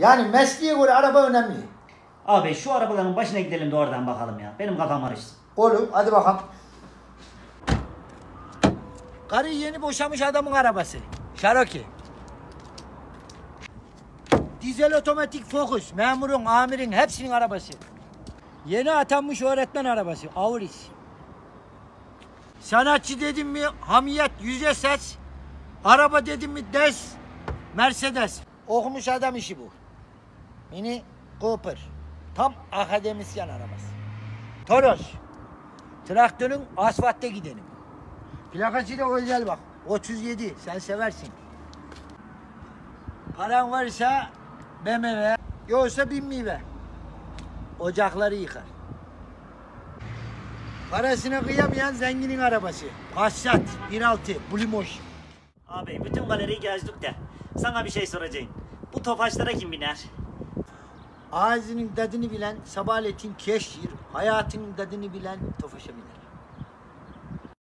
Yani mesleğe göre araba önemli. Abi şu arabaların başına gidelim de oradan bakalım ya. Benim kafam karıştı. Oğlum hadi bakalım. Karı yeni boşamış adamın arabası. Cherokee. Dizel otomatik Focus. Memurun, amirin hepsinin arabası. Yeni atanmış öğretmen arabası. Auris. Sanatçı dedim mi hamiyet yüze ses. Araba dedim mi des. Mercedes. Okumuş adam işi bu. Mini Cooper. Tam akademisyen arabası. Toros. Traktörün asfaltta gidelim. Plakası da özel bak. 37. Sen seversin. Paran varsa BMW. Yoksa binmeyi Ocakları yıkar. Parasına kıyamayan zenginin arabası. Passat 1.6 Blimoş. Abi bütün galeriyi gezdik de. Sana bir şey soracağım. Bu tofaşlara kim biner? Ağzının tadını bilen sabahletin keşir, hayatının tadını bilen tofaşa biner.